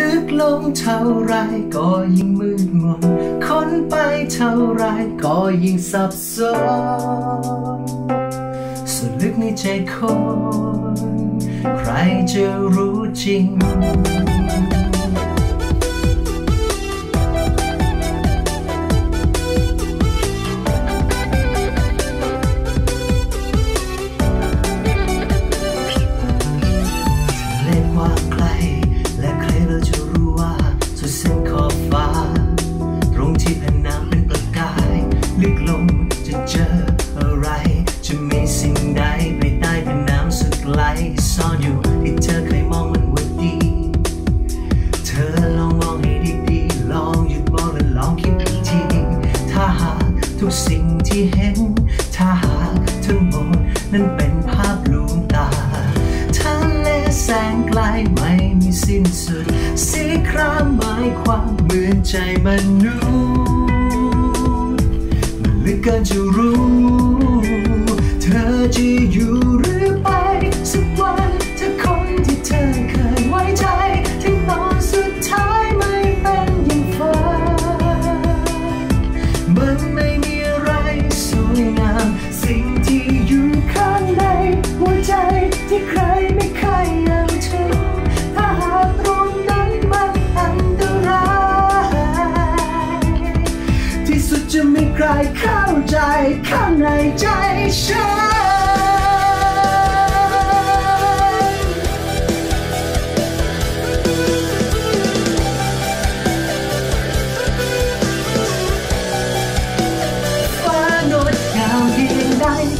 ลึกลงเท่าไรก็ยิ่งมืดมนค้นไปเท่าไรก็ยิ่งสับสนสุดลึกในใจคน ใครจะรู้จริง จะเจออะไร จะมีสิ่งใดไปใต้เป็นน้ำสึกลายซ่อนอยู่ที่เธอเคยมองมันว่าดี เธอลองมองให้ดีๆลองหยุดมองและลองคิดอีกที ถ้าหากทุกสิ่งที่เห็น ถ้าหากทั้งหมดนั้นเป็นภาพลวงตาทะเลแสงไกลไม่มีสิ้นสุด สีครามหมายความเหมือนใจมนุษย์ เกินจะรู้ เธอจะอยู่ หรือใครเข้าใจข้างในใจฉัน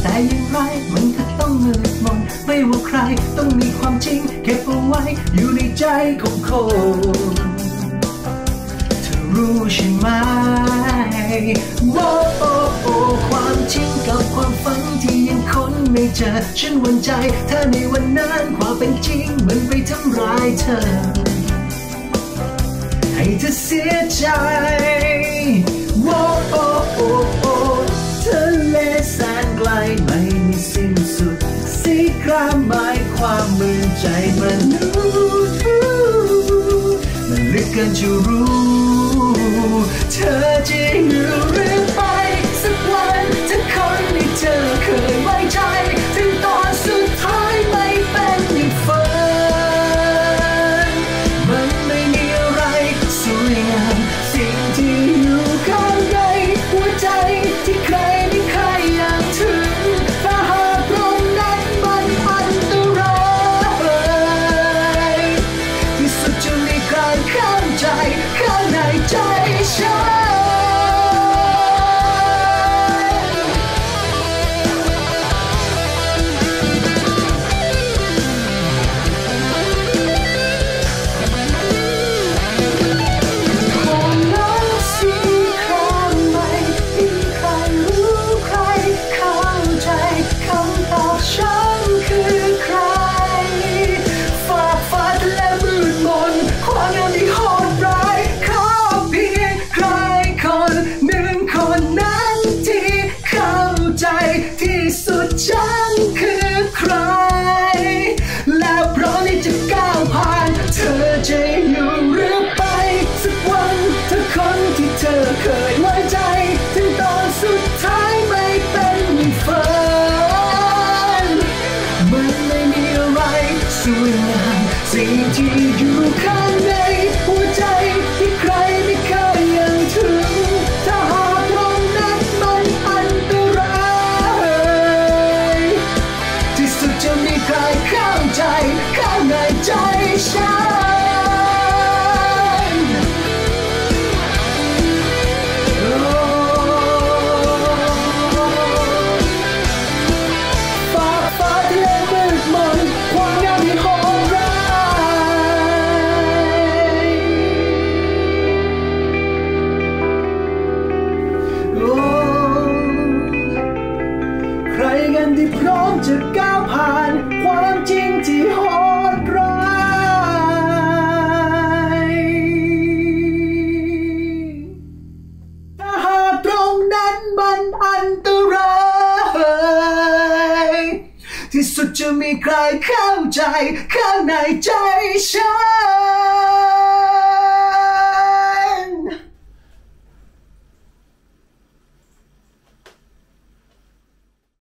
แต่อย่างไรมันก็ต้องมืดมนไม่ว่าใครต้องมีความจริงเก็บเอาไว้อยู่ในใจของคนเธอรู้ใช่ไหม โอ้โอ้โอ้ความจริงกับความฝันที่ยังค้นไม่เจอฉันหวั่นใจเธอในวันนั้นความเป็นจริงมันไปทำร้ายเธอ ให้เธอเสียใจโอ้โอ้โอ้โอ้เธอเลแสนไกลไม่มีสิ้นสุดสีครามหมายความมือใจมนุษย์มันลึกเกินจะรู้ ที่อยู่ข้างในหัวใจที่ใครไม่เคยยังถึง ถ้าหากตรงนั้นมันอันตรายที่สุดจะมีใครเข้าใจข้าในใจฉัน มันอันตรายที่สุดจะมีใครเข้าใจข้างในใจฉัน